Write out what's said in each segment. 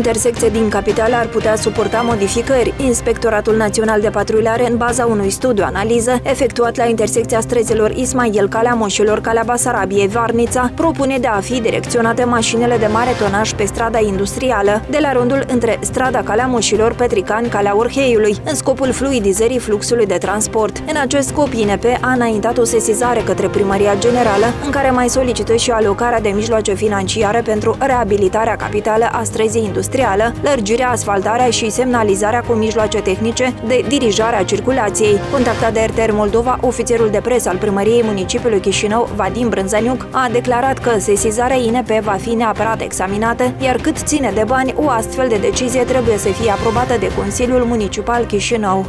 intersecție din capitală ar putea suporta modificări. Inspectoratul Național de Patrulare, în baza unui studiu analiză efectuat la intersecția străzilor Ismail Calea Moșilor, Calea Basarabiei, Varnița, propune de a fi direcționate mașinile de mare tonaj pe strada industrială, de la rândul între strada Calea Moșilor, Petrican, Calea Urheiului, în scopul fluidizării fluxului de transport. În acest scop, INP a înaintat o sesizare către Primăria Generală, în care mai solicită și alocarea de mijloace financiare pentru reabilitarea capitală a străzii industrială, lărgirea, asfaltarea și semnalizarea cu mijloace tehnice de dirijare a circulației. Contactat de RTR Moldova, ofițerul de presă al primăriei municipiului Chișinău, Vadim Brânzaniuc, a declarat că sesizarea INP va fi neapărat examinată, iar cât ține de bani, o astfel de decizie trebuie să fie aprobată de Consiliul Municipal Chișinău.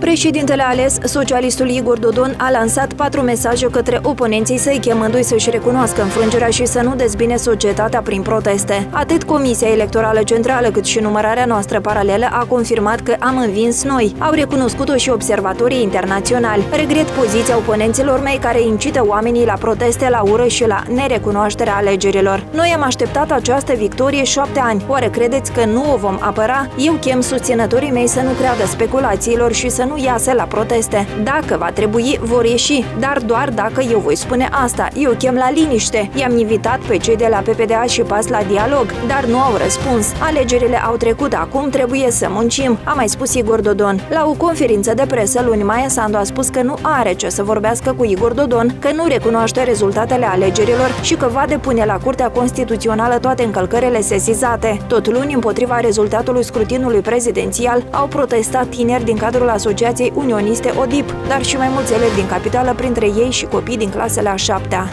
Președintele ales, socialistul Igor Dodon, a lansat patru mesaje către oponenții săi, chemându-i să-și recunoască înfrângerea și să nu dezbine societatea prin proteste. Atât Comisia Electorală Centrală cât și numărarea noastră paralelă a confirmat că am învins noi. Au recunoscut-o și observatorii internaționali. Regret poziția oponenților mei care incită oamenii la proteste, la ură și la nerecunoașterea alegerilor. Noi am așteptat această victorie șapte ani. Oare credeți că nu o vom apăra? Eu chem susținătorii mei să nu creadă speculațiilor și să nu iasă la proteste. Dacă va trebui, vor ieși, dar doar dacă eu voi spune asta. Eu chem la liniște. I-am invitat pe cei de la PPDA și PAS la dialog, dar nu au răspuns. Alegerile au trecut, acum trebuie să muncim, a mai spus Igor Dodon. La o conferință de presă luni, Maia Sandu a spus că nu are ce să vorbească cu Igor Dodon, că nu recunoaște rezultatele alegerilor și că va depune la Curtea Constituțională toate încălcările sesizate. Tot luni, împotriva rezultatului scrutinului prezidențial, au protestat tineri din cadrul asociației Asociației Unioniste ODIP, dar și mai mulți elevi din capitală, printre ei și copii din clasele a șaptea.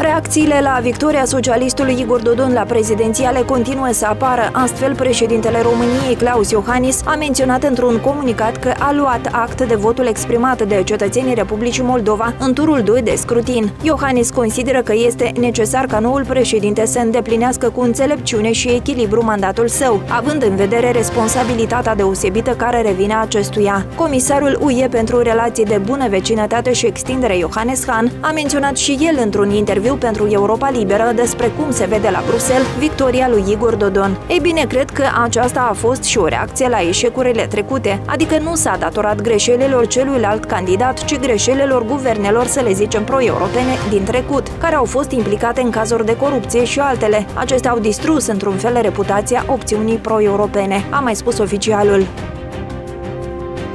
Reacțiile la victoria socialistului Igor Dodon la prezidențiale continuă să apară. Astfel, președintele României, Claus Iohannis, a menționat într-un comunicat că a luat act de votul exprimat de cetățenii Republicii Moldova în turul 2 de scrutin. Iohannis consideră că este necesar ca noul președinte să îndeplinească cu înțelepciune și echilibru mandatul său, având în vedere responsabilitatea deosebită care revine acestuia. Comisarul UE pentru relații de bună vecinătate și extindere Iohannes Han a menționat și el într-un interviu interviu pentru Europa Liberă despre cum se vede la Bruxelles victoria lui Igor Dodon. Ei bine, cred că aceasta a fost și o reacție la eșecurile trecute, adică nu s-a datorat greșelilor celuilalt candidat, ci greșelilor guvernelor, să le zicem pro-europene, din trecut, care au fost implicate în cazuri de corupție și altele. Acestea au distrus într-un fel reputația opțiunii pro-europene, a mai spus oficialul.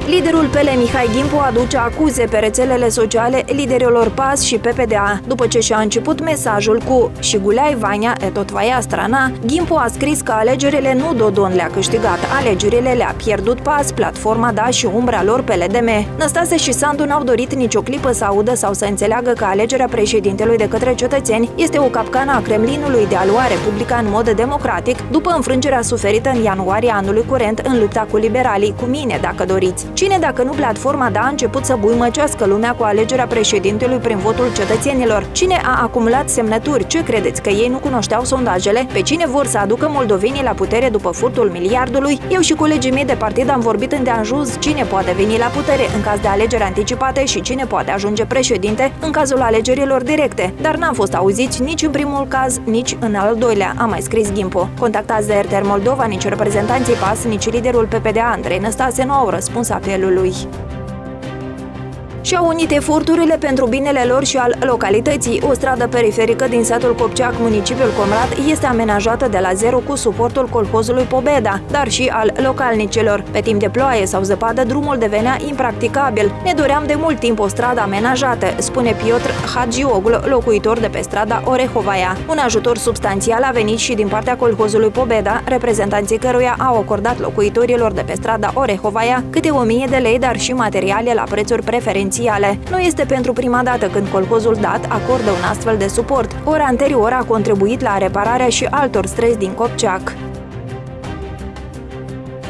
Liderul PL Mihai Gimpu aduce acuze pe rețelele sociale liderilor PAS și PPDA. După ce și-a început mesajul cu și Gulai Vania e tot vaia strana, Gimpu a scris că alegerile nu Dodon le-a câștigat, alegerile le-a pierdut PAS, platforma Da și umbra lor PLDM. Năstase și Sandu n-au dorit nicio clipă să audă sau să înțeleagă că alegerea președintelui de către cetățeni este o capcană a Kremlinului de a lua Republica în mod democratic după înfrângerea suferită în ianuarie anului curent în lupta cu liberalii, cu mine, dacă doriți. Cine, dacă nu platforma DA, a început să buimăcească lumea cu alegerea președintelui prin votul cetățenilor? Cine a acumulat semnături? Ce credeți, că ei nu cunoșteau sondajele? Pe cine vor să aducă moldovenii la putere după furtul miliardului? Eu și colegii mei de partid am vorbit îndeajuns cine poate veni la putere în caz de alegeri anticipate și cine poate ajunge președinte în cazul alegerilor directe, dar n-am fost auziți nici în primul caz, nici în al doilea, a mai scris Gimpo. Contactați de RTR Moldova, nici reprezentanții PAS, nici liderul PPDA Andrei Năstase nu au răspuns apelului apelului și-au unit eforturile pentru binele lor și al localității. O stradă periferică din satul Copceac, municipiul Comrat, este amenajată de la zero cu suportul colhozului Pobeda, dar și al localnicilor. Pe timp de ploaie sau zăpadă, drumul devenea impracticabil. Ne doream de mult timp o stradă amenajată, spune Piotr Hagioglu, locuitor de pe strada Orehovaia. Un ajutor substanțial a venit și din partea colhozului Pobeda, reprezentanții căruia au acordat locuitorilor de pe strada Orehovaia câte 1000 de lei, dar și materiale la prețuri preferențiale esențiale. Nu este pentru prima dată când colcozul dat acordă un astfel de suport. Ora anterior a contribuit la repararea și altor străzi din Copceac.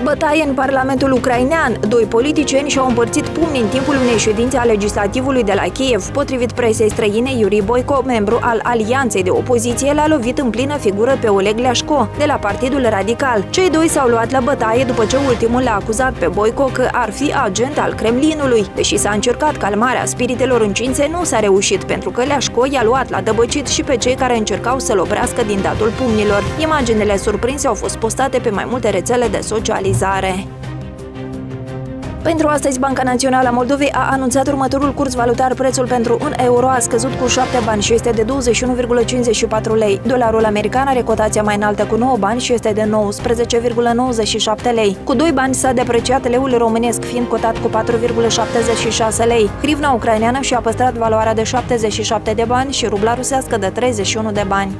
Bătaie în Parlamentul ucrainean. Doi politicieni și-au împărțit pumni în timpul unei ședințe a legislativului de la Kiev. Potrivit presei străine, Yuri Boico, membru al Alianței de Opoziție, l-a lovit în plină figură pe Oleg Leașco, de la Partidul Radical. Cei doi s-au luat la bătaie după ce ultimul l-a acuzat pe Boico că ar fi agent al Kremlinului. Deși s-a încercat calmarea spiritelor încinse, nu s-a reușit pentru că Leașco i-a luat la dăbăcit și pe cei care încercau să-l oprească din datul pumnilor. Imaginele surprinse au fost postate pe mai multe rețele de socializare realizare. Pentru astăzi, Banca Națională a Moldovei a anunțat următorul curs valutar. Prețul pentru un euro a scăzut cu 7 bani și este de 21,54 lei. Dolarul american are cotația mai înaltă cu 9 bani și este de 19,97 lei. Cu 2 bani s-a depreciat leul românesc, fiind cotat cu 4,76 lei. Hrivna ucraineană și-a păstrat valoarea de 77 de bani și rubla rusească de 31 de bani.